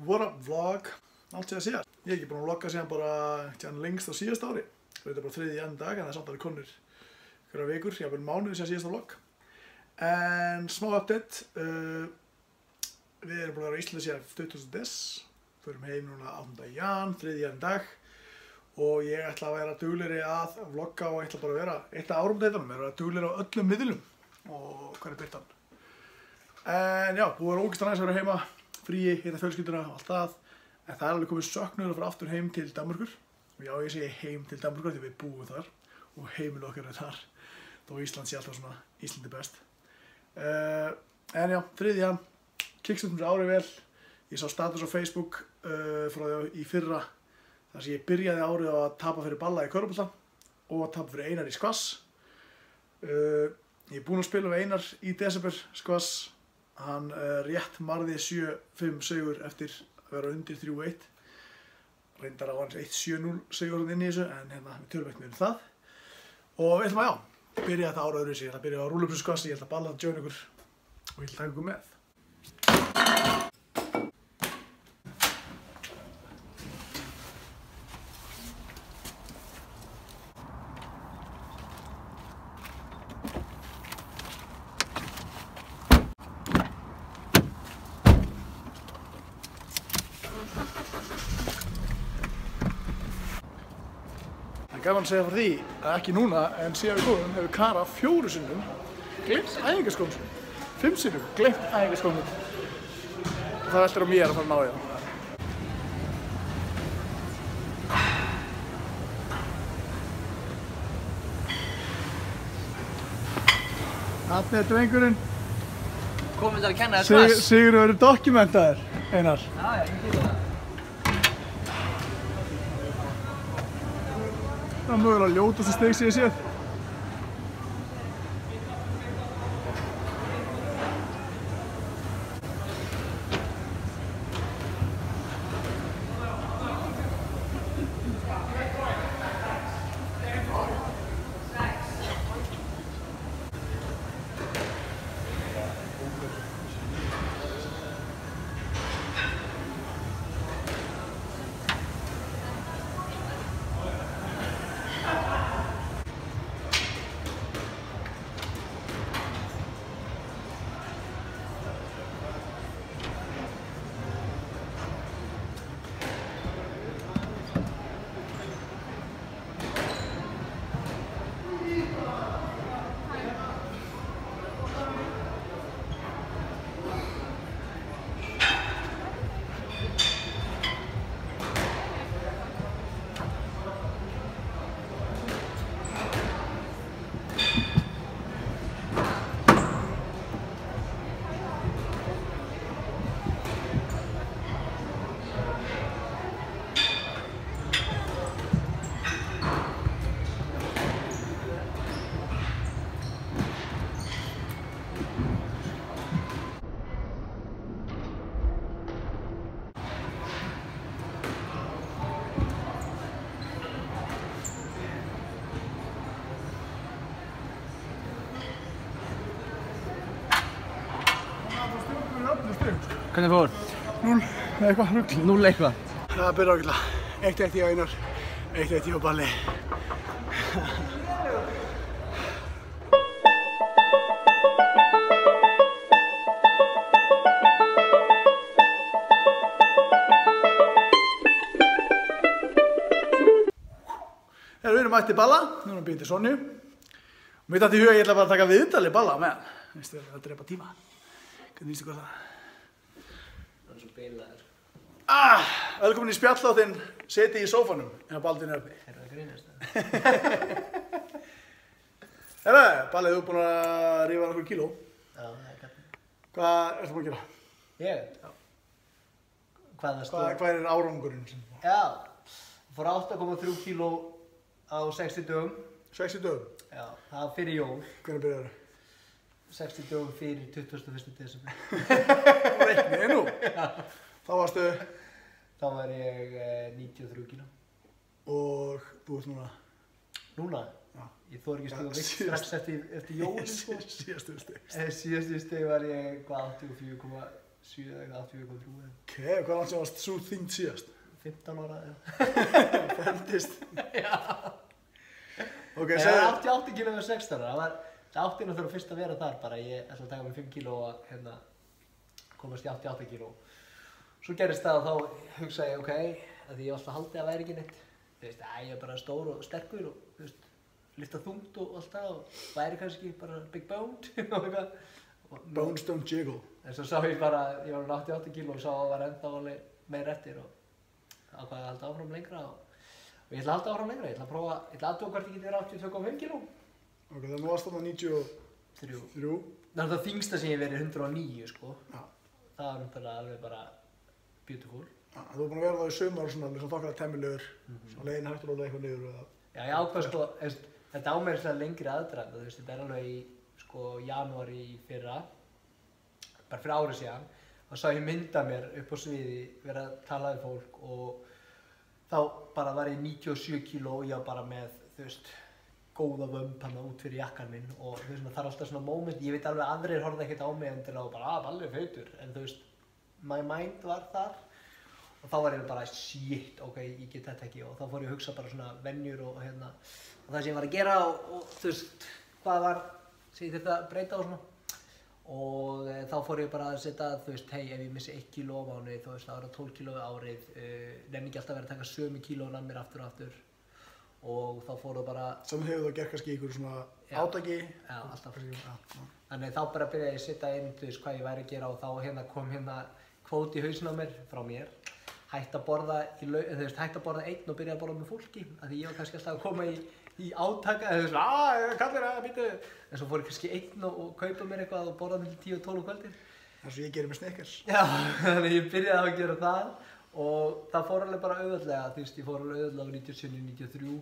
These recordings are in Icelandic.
What up vlog, allt sér að síðast. Ég hef ekki búin að vlogga síðan bara síðan lengst á síðast ári. Þetta er bara þriði í enn dag en það er samt alveg konur hverja vikur, ég haf vel mánuði síðan síðasta vlogg. En smá update, uh, við erum búin að vera á Íslandi síðan 20. des, förum heim núna 8. jan, þriði í enn dag og ég ætla að vera dugleri að vlogga og ætla bara að vera eitt af árum deitunum, er að vera dugleri á öllum miðlum og er byrtan. En já, búið að vera ógist að næst að vera heima, fríi, hitta fjölskylduna og allt það. En það er alveg komið söknuður að fara aftur heim til Danmörkur. Og já, ég segi heim til Danmörkur því við búum þar og heimil okkar er þar. Þó Ísland sé alltaf svona, Íslandi best. Uh, en já, þriðja, kickstum þessu árið vel. Ég sá status á Facebook uh, frá því í fyrra þar sem ég byrjaði árið á að tapa fyrir balla í Körbúlla og að tapa fyrir Einar í skvass. Uh, ég er búinn að spila við Einar í desember skvass hann uh, rétt marði 7-5 sigur eftir að vera undir 3-1 reyndar á hans 1-7-0 sigur inn í þessu en hérna við tölum ekkert með um það. Og við ætlum að já, byrja þetta ára öðru sig ég ætla að byrja á rúlupsins skvassi, ég ætla að balla að join ykkur og ég ætla að taka ykkur með gaman að segja frá því að ekki núna en síðan við komum hefur Kara fjóru sinnum glemt æfingaskónum sinni. Fimm sinnum glemt æfingaskónum. Og það veldur á mér að fara að ná í það. Þannig er drengurinn. Komið þar að kenna þér smass. Sigur verið dokumentaður, Einar. Já, já, ég get það. Mögulega ljótast steg sem ég Hvernig fór? Núl, með eitthvað rugl. Núl eitthvað. Það byrja ágætlega. Eitt eitt í Einar, eitt eitt í á balli. Þegar við erum mætti balla, nú erum við býðið til Sonju. Og mér dætti í huga að ég ætla bara að taka viðtalið balla með hann. Veistu, við erum að drepa tíma. Hvernig ykkur það? Það er svo beilaður. Ah, velkomin í spjalláttin, seti í sófanum, en að baldin er uppi. Er það grínast það? Herra, Ballið, þú er búinn að rífa nokkur kíló. Já, það er gætið. Hvað ertu búinn að gera? Ég? Já. Hvað það Hvað, stóð? hvað er árangurinn? sem- Já. Fór 8,3 kíló á 60 dögum. 60 dögum. Já. Það fyrir jól. Hvernig byrjar það? 60 dögum fyrir 21. desember. Reiknið nú. Þá varstu Þá var ég eh, 93 kíló. og þú ert núna Núna? Já. Ég þór ekki að Já, vikt síðast. strax eftir, eftir jólinn sko. síðastu steg. Eh, Síðastu steg var ég hvað 84,7 7 eða 80,3 eða Ok, hvað langt sem varst svo þyngd síðast? 15 ára eða. Fendist. Já. Ok, Það segðu. var 88 kíló með 16 ára. Það átti náttúrulega fyrst að vera þar bara. Ég ætla að taka mig 5 kíló og hérna, komast í 88 kíló. Svo gerist það og þá hugsaði ég, ok, að því ég var alltaf haldið að væri ekki neitt. Þú veist, að ég er bara stór og sterkur og, þú veist, lifta þungt og allt það og væri kannski bara big boned og eitthvað. Bones don't jiggle. En svo sá ég bara, ég var um 88 kíló og sá að það var enda alveg meir eftir og ákvaði að halda áfram lengra og, og ég ætla að halda áfram lengra, ég ætla að prófa, ég ætla að Ok, þannig að varst þarna 93. Þrjú. Það er það þingsta sem ég verið 109 sko. Já. Það var náttúrulega alveg bara beautiful. Já, Þú er búin að vera það í og svona, svona þokkala temmilegur, Mhm. svona leiðin hægt og rólega eitthvað niður eða... Já, ég ákvað sko, þetta á mér er svona lengri aðdrand, þú veist, þetta er alveg í sko janúari í fyrra, bara fyrir árið síðan, þá sá ég mynda mér upp á sviði, vera að tala við fólk og þá bara var ég 97 kíló og ég var bara með, þú veist, góða vömb hann út fyrir jakkan minn og þú veist, maður þarf alltaf svona moment, ég veit alveg að aðrir horfði ekkert á mig endilega og bara, að, alveg feitur, en þú veist, my mind var þar og þá var ég bara shit, ok, ég get þetta ekki. Og þá fór ég að hugsa bara svona venjur og hérna og það sem ég var að gera og, og þú veist hvað var sem ég þurfti að breyta og svona. Og e, þá fór ég bara að setja þú veist, hei, ef ég missi 1 kíló á mánu þá veist, það var 12 kíló árið uh, nefn ekki alltaf verið að taka sömu kílóin að mér aftur og aftur og þá fór það bara Sem hefur það gert kannski ykkur svona átaki. já, alltaf. Þannig þá bara byrjaði ég að setja inn, þú veist, hvað ég væri að gera og þá hérna kom hérna kvót í hausinn á mér frá mér. Hætt að borða, í, lau- þú veist, hætt að borða einn og byrja að borða með fólki. Af því ég var kannski alltaf að koma í, í átaka, eða veist, aaa, kallir það, býtu. En svo fór ég kannski einn og, og kaupa mér eitthvað og borða með 10 og 12 kvöldir. eins og ég gerir með Snickers. Já, þannig ég byrjaði að gera það og það fór alveg bara auðvöldlega, þú veist, ég fór alveg auðvöldlega á 97, 93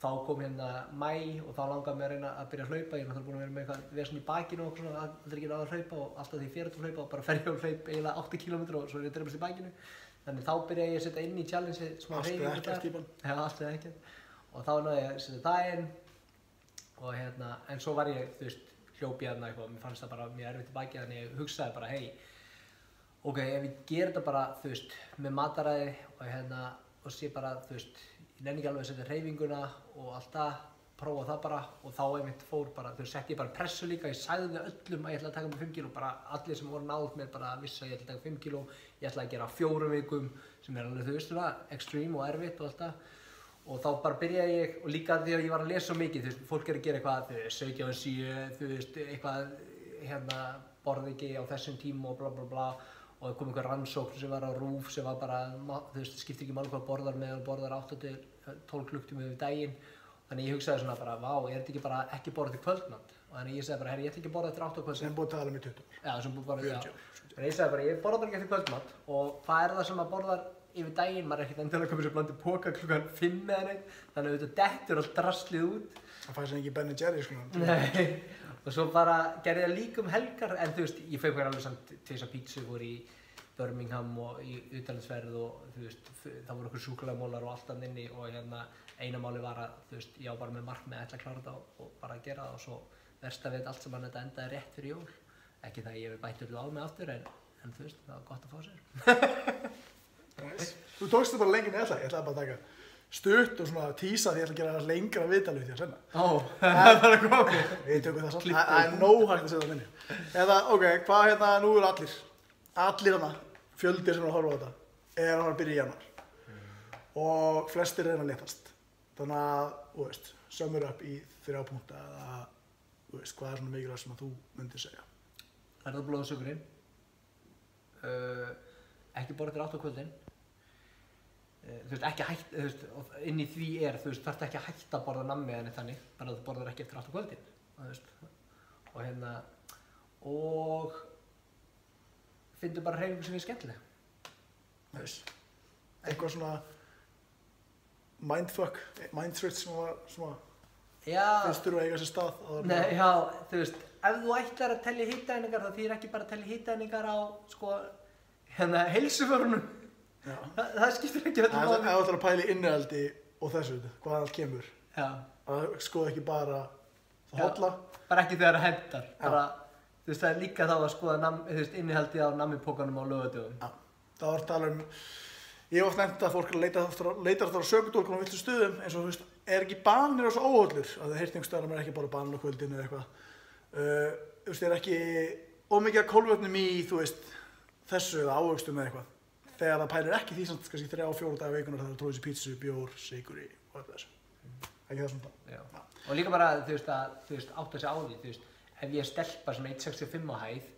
þá kom hérna mæ og þá langaði mér að reyna að byrja að hlaupa, ég er náttúrulega búin að vera með eitthvað vesen í bakinu og svona, aldrei ekki náða að hlaupa og alltaf því ég út að hlaupa og bara fer ég að hlaupa eiginlega 8 km og svo er ég að drefast í bakinu. Þannig þá byrjaði ég að setja inn í challenge smá ekkert og þá náði ég að setja það inn og hérna, en svo var ég, þú veist, hljópi hérna eitthvað, mér fannst það bara mjög erfitt í baki þannig ég hugsaði bara, hei, ok, ef ég ger þetta bara, þú veist, með mataræði og hérna, og sé bara, þú veist, ég nenni ekki alveg að setja hreyfinguna og allt það, prófa það bara og þá einmitt fór bara, þú veist, setti ég bara pressu líka, ég sagði þau öllum að ég ætla að taka mig 5 kíló, bara allir sem voru náð mér bara vissi að ég ætla að taka 5 kíló, ég ætla að gera fjórum vikum, sem er alveg, þú veist, svona, extreme og erfitt og allt það. Og þá bara byrjaði ég og líka því að ég var að lesa mikið, þú veist, fólk er að gera eitthvað, þú veist, 17 7, þú veist, eitthvað, hérna, borði ekki á þessum tíma og bla bla bla og það kom einhver rannsókn sem var á rúf sem var bara, þú veist, skiptir ekki máli hvað borðar með og borðar 8 til 12 klukktíma yfir daginn þannig ég hugsaði svona bara, vá, er þetta ekki bara ekki borða til kvöldmatt og þannig ég sagði bara, herri, ég ætla ekki að borða eftir 8 kvöldmatt Sem búið að tala með 20. Já, sem búið bara, já. 40. Þannig ég sagði bara, ég borða bara ekki eftir kvöldmatt og hvað er það sem maður borðar yfir daginn, maður er ekkert endilega að koma sér blandi póka klukkan 5 eða neitt, þannig að þetta dettur allt drastlið út. Það sem ekki Ben Jerry, sko. Og svo bara gerði það líka um helgar, en þú veist, ég fekk mér alveg samt til þess að pítsu voru í Birmingham og í utalansverð og þú veist, það voru okkur súkulegmólar og allt annað inni og hérna eina máli var að, þú veist, ég á bara með markmið að ætla að klára þetta og, bara að gera það og svo versta við allt saman þetta endaði rétt fyrir jól. Ekki það að ég hef bætt öllu á mig aftur en, en þú veist, það var gott að fá sér. Þú tókst þetta bara lengi neða ég ætlaði bara að taka stutt og svona tísa því ég ætla að gera lengra viðtalið því að senna. Ó, það er bara komið. Við tökum það samt. Það það er nóg hægt að setja það minni. Eða, ok, hvað hérna, nú eru allir, allir hana, fjöldir sem er að horfa á þetta, er að fara að byrja í januar. Og flestir er að letast. Þannig að, þú veist, sömur upp í þrjá púnta eða, þú veist, hvað er svona mikilvægt sem að þú myndir segja. Það er það blóðsökurinn. Uh, ekki borða til átt á kvöldin. Uh, þú veist, ekki hætt, þú veist, inn í því er, þú veist, þarf ekki að hætta að borða nammi en þannig, bara þú borðar ekki eftir átt á kvöldin. Þú veist, og hérna, og finndu bara hreyfingu sem er skemmtileg. Nice. Eitthvað svona mindfuck, mindswitch sem var svona, Já, finnst þurfa að eiga sér stað. Nei, já, þú veist, ef þú ætlar að tellja hittaeiningar þá þýr ekki bara að tellja hittaeiningar á, sko, hérna, heilsuförunum. Það, það skiptir ekki Það er máli. ef þú ætlar að pæla í innihaldi og þessu, hvað allt kemur. Já, að skoða ekki bara það Já. hotla bara ekki þegar það hendar. Bara, þú veist, það er líka þá að skoða innihaldið á nammipókanum á lögadöfum. Já, það var að tala um, ég hef oft nefnt að fólk leitar aftur á sökudólkunum á viltu stöðum eins og þú veist, er ekki banir svo óhóllur að það heyrst einhver stöðar að maður er ekki bara banir á kvöldinu eða eitthvað. Uh, þú veist, er ekki ómikið að kólvötnum í, þú veist, þessu eða ávöxtum eða eitthvað. Þegar það pælir ekki því samt kannski þrjá, fjóru daga veikunar það tróðis í pítsu, bjór, siguri og öllu þessu. Ekki það svona. Já. Og líka bara, þú veist, að, þú átt að segja á því, þú veist, ef ég er stelpa sem er 1.65 á hæð,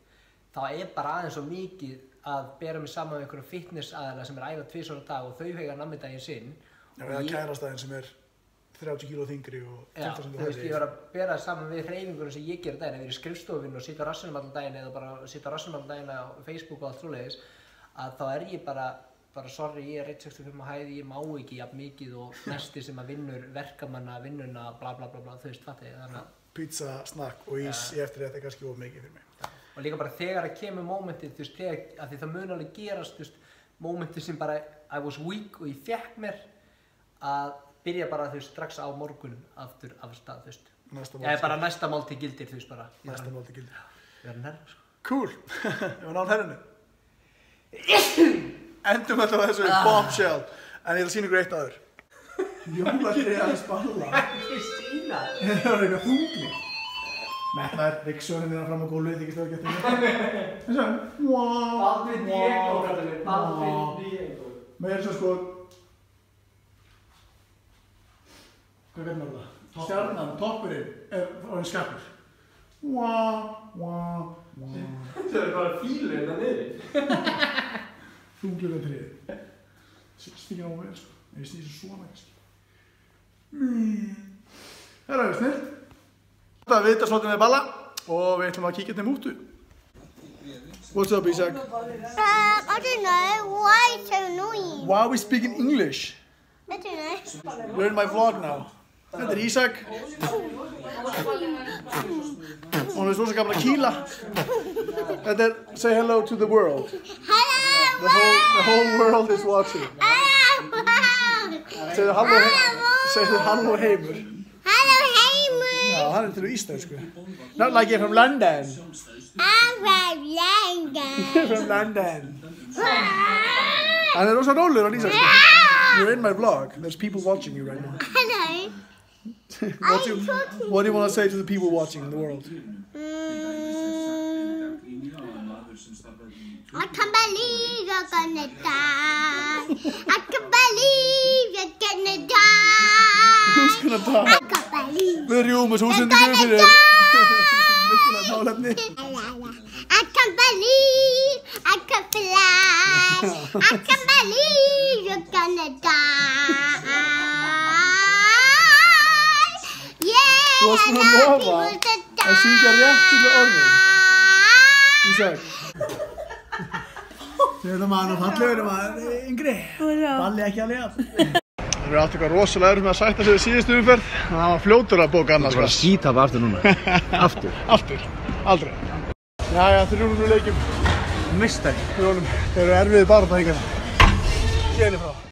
þá er bara aðeins svo mikið að bera mig saman með einhverjum fitness aðeina sem er æfa tvisvar á dag og þau hega nammidaginn sinn. Já, eða kærastæðin sem er 30 kíló þingri og Já, 15 þú veist, ég var að bera það saman við hreyfingunum sem ég ger daginn, ef ég er í skrifstofinu og sitja á rassinum allan daginn eða bara sitja á rassinum allan daginn á Facebook og allt svoleiðis, að þá er ég bara, bara sorry, ég er 1.65 á hæði, ég má ekki jafn mikið og næsti sem að vinnur verkamanna, vinnuna, bla bla bla bla, þú veist, fattu ég, þannig að Pizza, snakk og ís í eftir þetta er kannski of mikið fyrir mig. og líka bara þegar það kemur mómentið, þú veist, þegar, að því það mun alveg gerast, þú veist, mómentið sem bara I was weak og ég fekk mér að byrja bara, þú veist, strax á morgun aftur af stað, þú veist. Næsta Eða bara næsta máltíð gildir, þú veist, bara. Næsta málti gildi. Ég er nærmur, sko. Cool. Ég var náðan herrinu. Endum alltaf á þessu bombshell. En ég að sína ykkur eitt aður. Jólatrið að spalla. Ekki sína. Það var eitthvað þungli. Metnar, Riksjónin þína fram á gólfið, þykist það ekki mér. En svo, wow, Baldvin Diego, við. Baldvin wow. Diego. Með þess að sko, hvað verður maður það? Stjarnan, toppurinn, er orðin skapur. Wow, wow, wow. Það er bara fílu hérna niður. Þunglega trið. Stíkir á mér, sko. Ég snýr svo svona, kannski. Mm. Það er aðeins snill. Það er vita svolítið með balla og við ætlum að kíkja til mútu. What's up, Isaac? Uh, I don't know. Why so annoying? Why are we speaking English? I don't know. We're in my vlog now. Þetta er Ísak. Og hann er svo sem gaman að kýla. Þetta er Say hello to the world. Hello. The whole, the whole world is watching. Hello. Segðu segðu hallo heimur. Hello, Hamer. Já, hann er til íslensku. Not like you're from London. I'm from London. from London. Hann er rosa rólegur á íslensku. You're in my vlog. There's people watching you right now. What do you, what do you want to say to the people watching in the world? I can't believe you're gonna die. I can't believe you're gonna die. Who's gonna die? I can't believe. Við erum Júmus útsendingu fyrir mikilvægt. I can't believe I can fly. I can't believe you're gonna die. Þú varst búin að lofa að syngja rétt til orðin. Ísak. Þetta maður og fallegur maður yngri. Balli ekki alveg að. Það eru allt eitthvað rosalega erfið með að sætta sig í síðustu umferð. Þannig að hann var fljótur að bóka annars. bara að skýta af aftur núna aftur Aftur. Aldrei. Jæja, þrjúnum leikjum. mistari Þrjúnum. Þeir eru erfiði bara það hingað. Hérna frá.